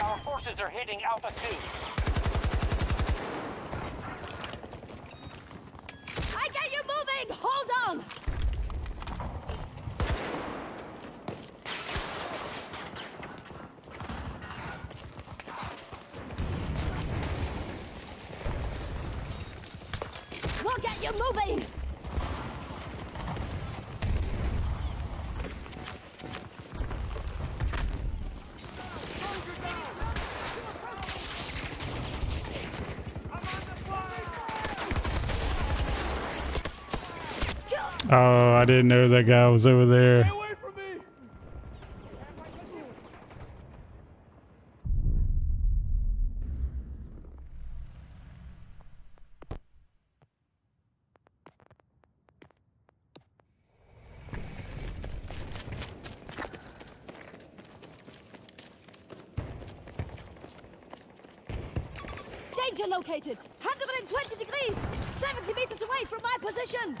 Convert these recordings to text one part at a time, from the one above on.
Our forces are hitting Alpha 2. I get you moving! Hold on! We'll get you moving! Oh, I didn't know that guy was over there. Danger located! 120 degrees! 70 meters away from my position!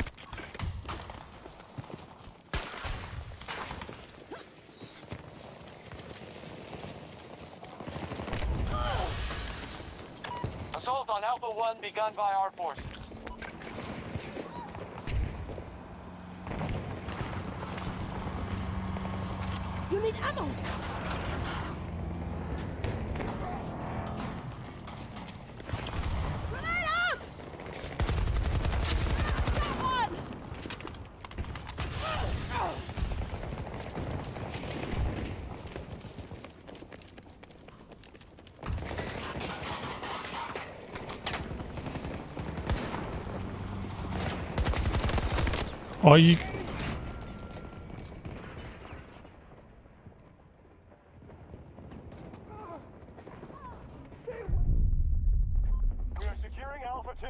Assault on Alpha 1 begun by our forces. You need ammo! Grenade out! Got one! Oh, you. We are securing Alpha 2.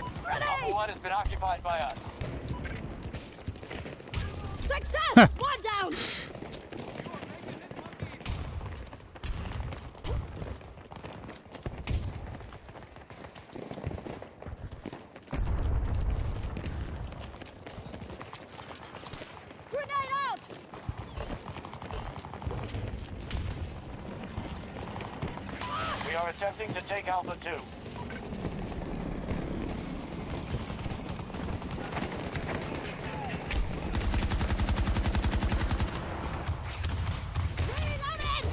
Alpha Grenade! 1 has been occupied by us. Success! one down! Grenade out! We are attempting to take Alpha 2. Reloading!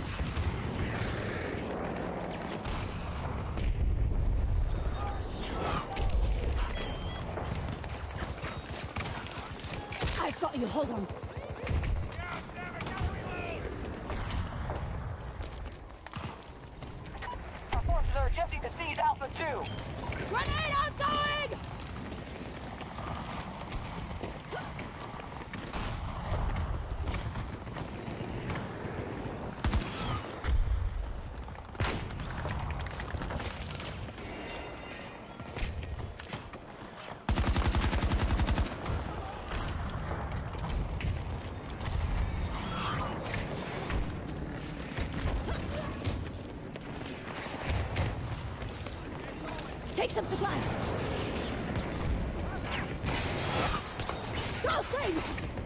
I've got you, hold on. outside!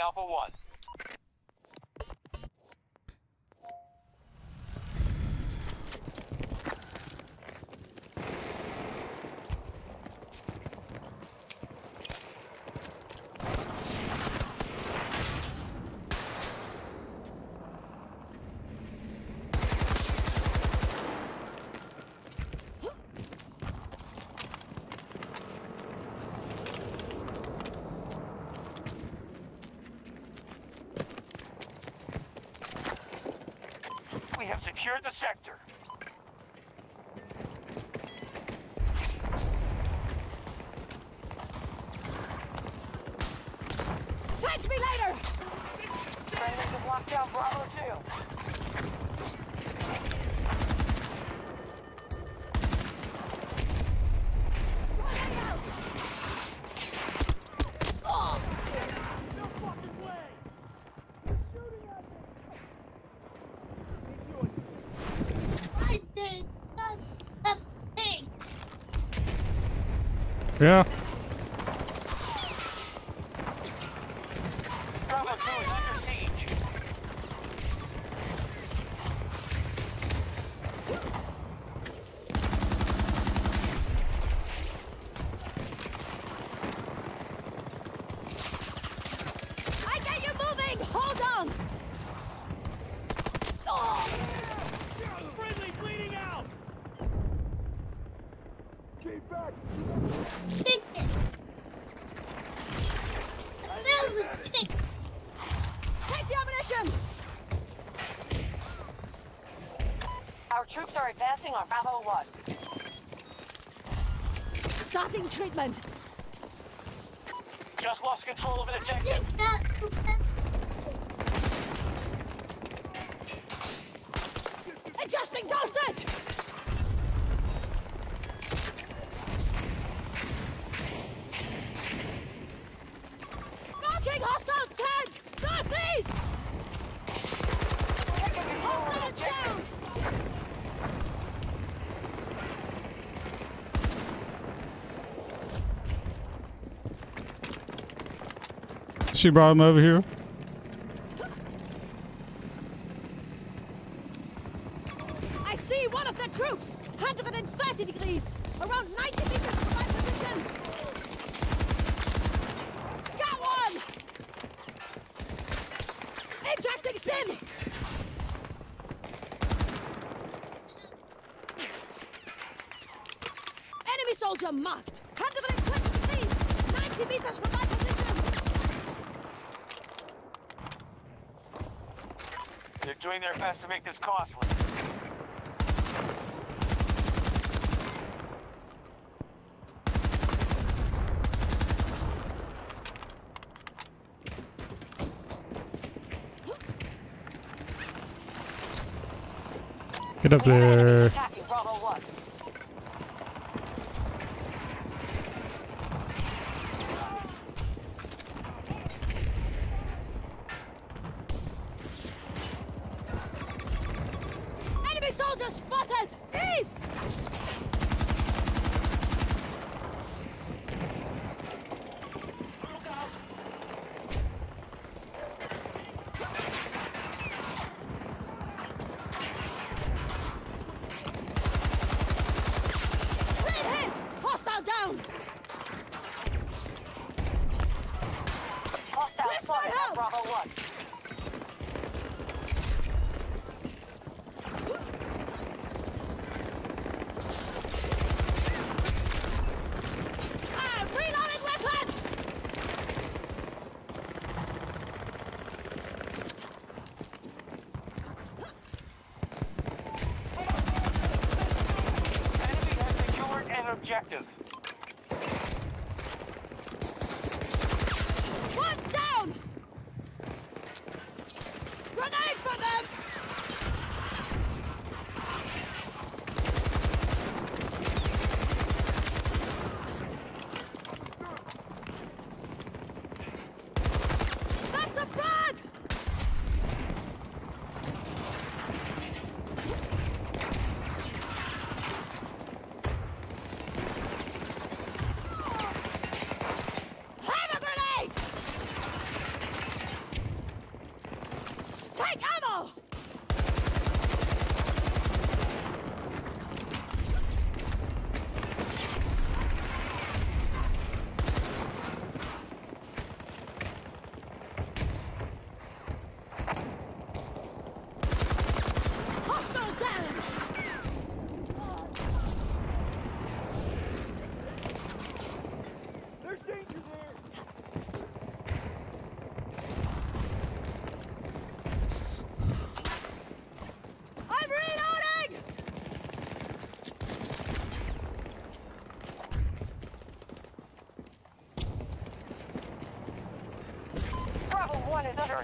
Alpha 1. the sector. Yeah. Troops are advancing on Bravo 1. Starting treatment. Just lost control of an objective. Adjusting dosage! She brought him over here. Get up there.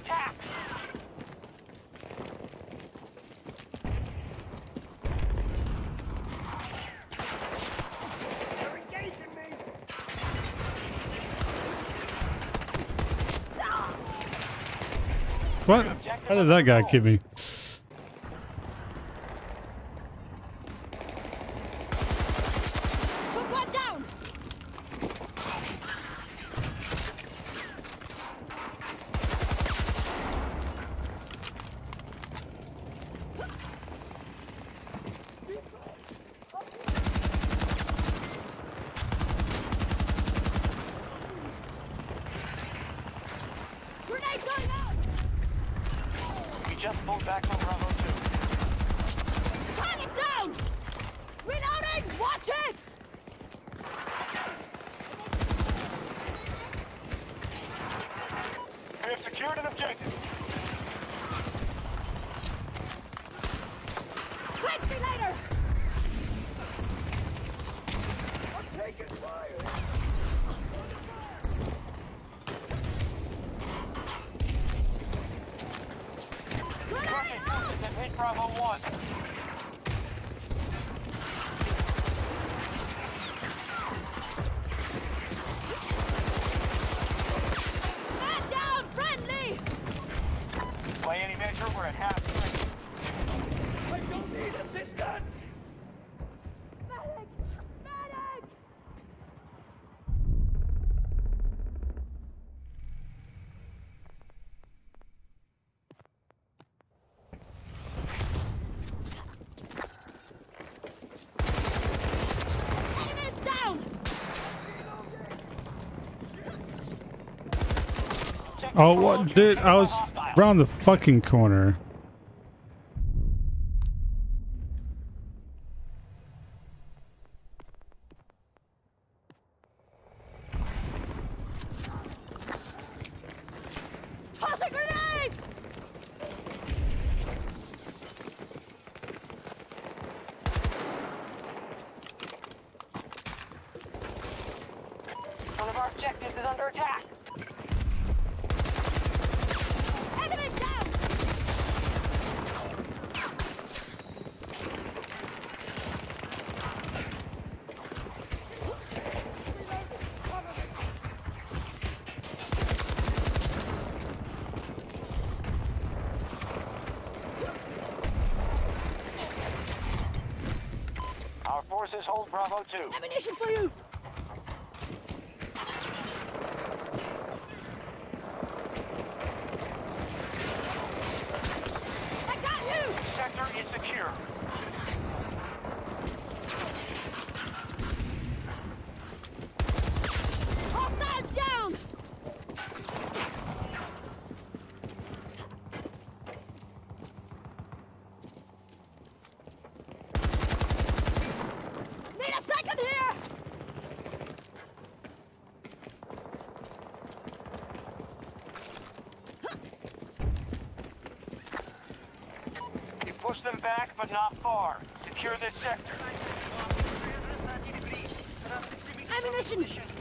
attack! What? How did that guy kid me? back from Bravo 1. Oh, what? Dude, I was around the fucking corner. Forces hold Bravo 2. Ammunition for you! Push them back, but not far. Secure this sector. Ammunition!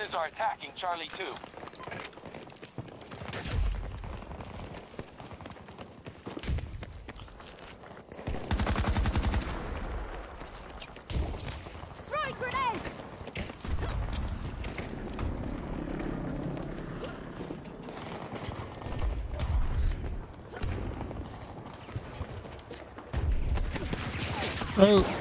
Forces are attacking Charlie 2. Oh.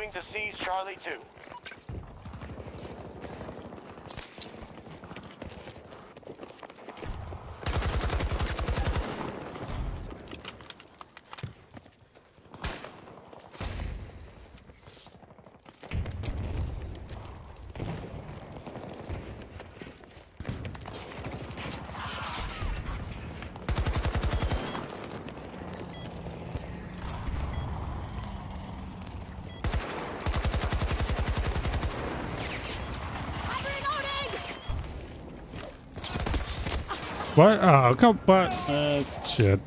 Moving to seize Charlie 2. I'm reloading! What? Oh, come what? Uh, shit.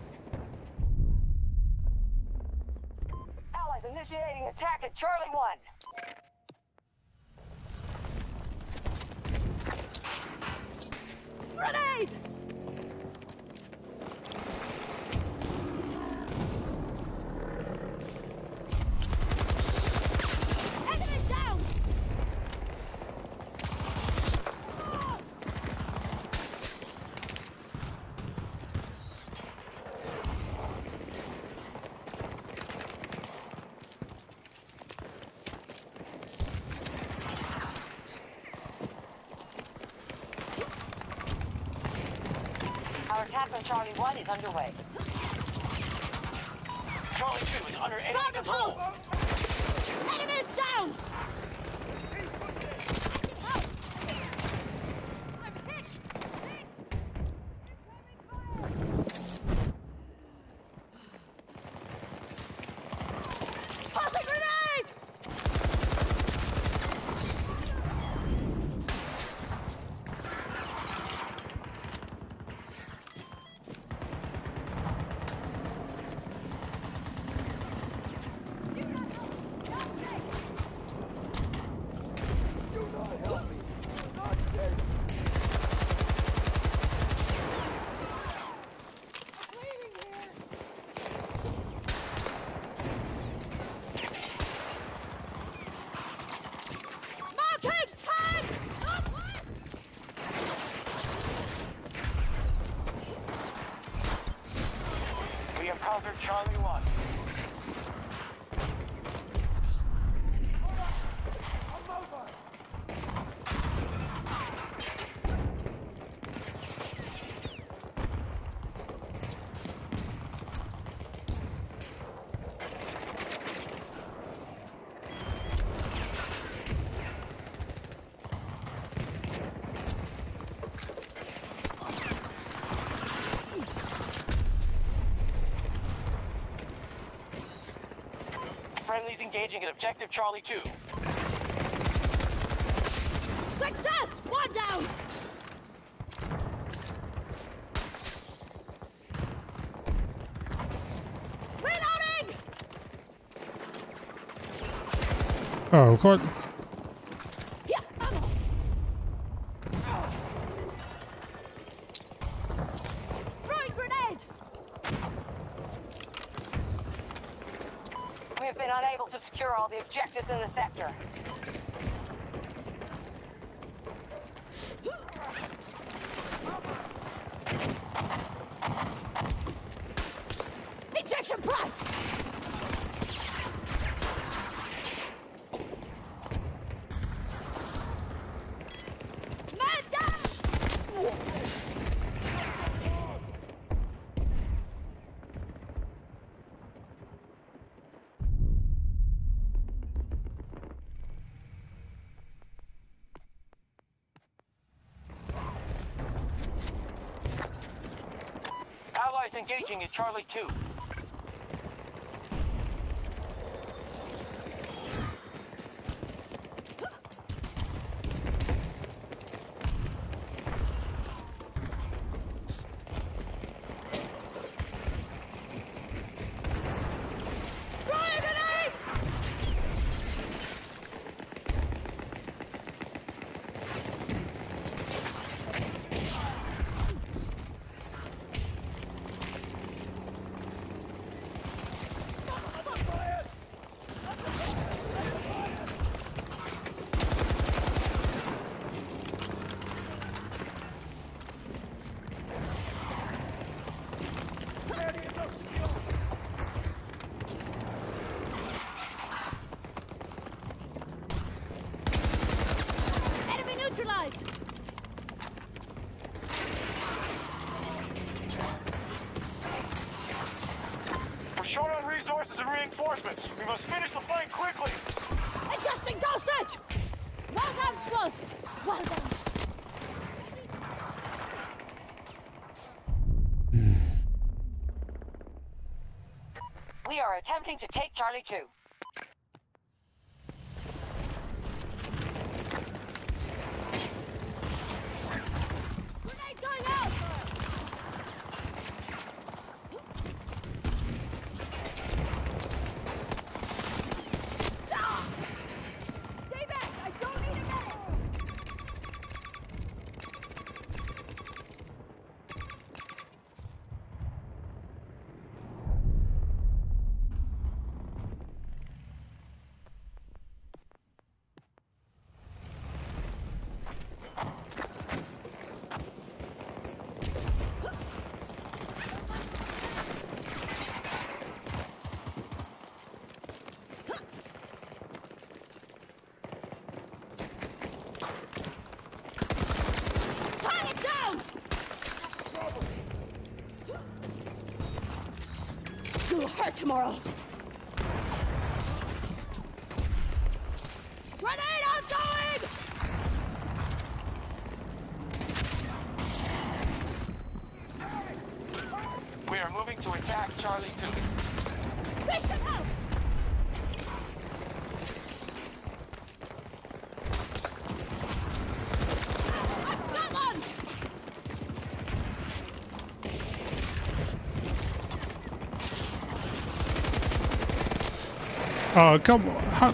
Allies initiating attack at Charlie 1. Grenade! Enemy down! Our attack on Charlie 1 is underway. Charlie 2 is under enemy control. Have conquered Charlie 1. Engaging at objective Charlie 2. Success! One down! Reloading! Oh, what? Yeah, ammo! Throwing grenade! We have been unable to secure all the objectives in the sector. Ejection price! Man down! Engaging at Charlie 2. Throwing grenade! Reinforcements. We must finish the fight quickly. Adjusting dosage! Well done, squad! Well done! We are attempting to take Charlie 2. Tomorrow. Grenade ongoing! We are moving to attack Charlie 2. Bishop House! I've got one! Oh, come on. How,